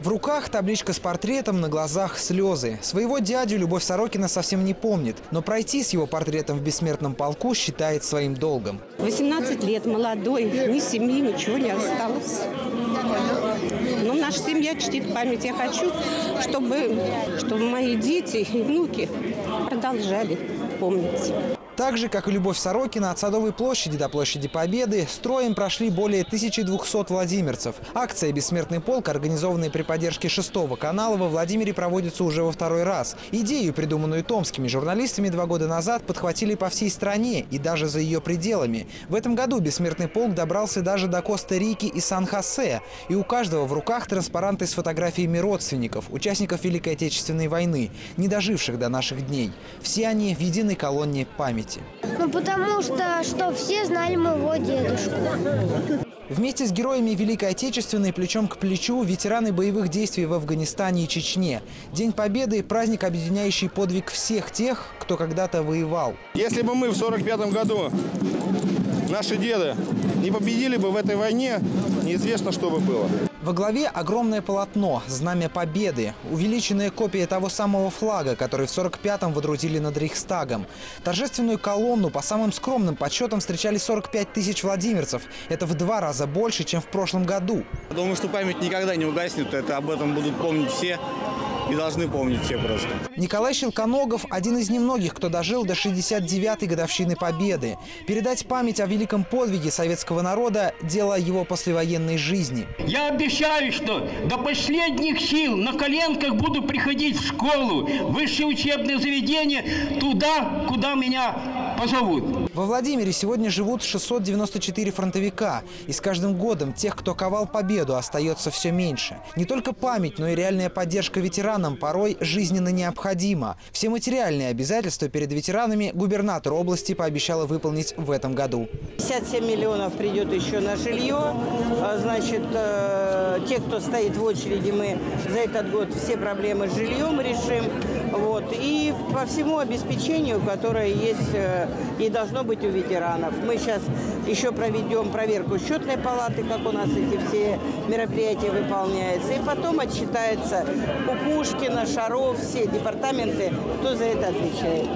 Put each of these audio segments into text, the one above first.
В руках табличка с портретом, на глазах слезы. Своего дядю Любовь Сорокина совсем не помнит, но пройти с его портретом в бессмертном полку считает своим долгом. 18 лет, молодой, ни семьи, ничего не осталось. Но наша семья чтит память. Я хочу, чтобы, чтобы мои дети и внуки продолжали помнить. Так же, как и Любовь Сорокина, от Садовой площади до площади Победы строем прошли более 1200 владимирцев. Акция «Бессмертный полк», организованная при поддержке шестого канала, во Владимире проводится уже во второй раз. Идею, придуманную томскими журналистами два года назад, подхватили по всей стране и даже за ее пределами. В этом году «Бессмертный полк» добрался даже до Коста-Рики и Сан-Хосе. И у каждого в руках транспаранты с фотографиями родственников, участников Великой Отечественной войны, не доживших до наших дней. Все они в единой колонне памяти памяти? Ну, потому что, что все знали моего дедушку. Вместе с героями Великой Отечественной плечом к плечу ветераны боевых действий в Афганистане и Чечне. День Победы – праздник, объединяющий подвиг всех тех, кто когда-то воевал. Если бы мы в 45 году, наши деды, не победили бы в этой войне, неизвестно, что бы было. Во главе огромное полотно «Знамя Победы», увеличенная копия того самого флага, который в 45-м водрузили над Рейхстагом. Торжественную колонну по самым скромным подсчетам встречали 45 тысяч владимирцев. Это в два раза больше, чем в прошлом году. Думаю, что память никогда не угаснет, это об этом будут помнить все и должны помнить все просто. Николай Щелконогов – один из немногих, кто дожил до 69-й годовщины Победы. Передать память о великом подвиге советского народа – дело его послевоенной жизни. Я обещаю, что до последних сил на коленках буду приходить в школу, высшее учебное заведение, туда, куда меня позовут. Во Владимире сегодня живут 694 фронтовика. И с каждым годом тех, кто ковал победу, остается все меньше. Не только память, но и реальная поддержка ветеранам порой жизненно необходима. Все материальные обязательства перед ветеранами губернатор области пообещала выполнить в этом году. 57 миллионов придет еще на жилье. А, значит, э, те, кто стоит в очереди, мы за этот год все проблемы с жильем решим. Вот. И по всему обеспечению, которое есть э, и должно быть у ветеранов. Мы сейчас еще проведем проверку счетной палаты, как у нас эти все мероприятия выполняются. И потом отчитается Кукушкина, Шаров, все департаменты, кто за это отвечает.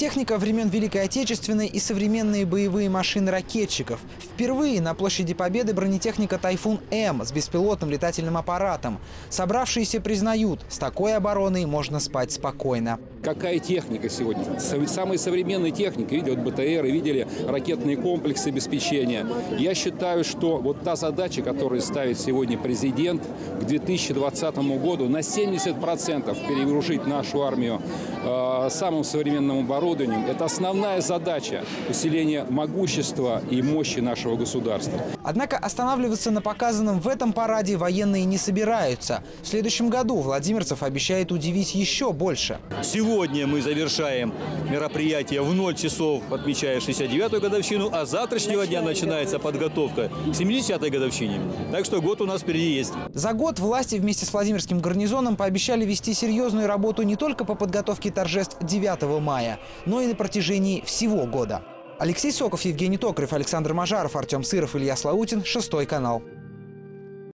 Техника времен Великой Отечественной и современные боевые машины ракетчиков. Впервые на площади Победы бронетехника «Тайфун-М» с беспилотным летательным аппаратом. Собравшиеся признают, с такой обороной можно спать спокойно. Какая техника сегодня? Самая современная техника. Видели вот БТР, видели ракетные комплексы обеспечения. Я считаю, что вот та задача, которую ставит сегодня президент к 2020 году, на 70% перегрузить нашу армию э, самым современным оборудованием. Это основная задача усиления могущества и мощи нашего государства. Однако останавливаться на показанном в этом параде военные не собираются. В следующем году владимирцев обещает удивить еще больше. Сегодня мы завершаем мероприятие в 0 часов, отмечая 69-ю годовщину, а завтрашнего дня начинается подготовка к 70-й годовщине. Так что год у нас впереди есть. За год власти вместе с Владимирским гарнизоном пообещали вести серьезную работу не только по подготовке торжеств 9 мая, но и на протяжении всего года. Алексей Соков, Евгений Токарев, Александр Мажаров, Артем Сыров, Илья Слаутин, Шестой канал.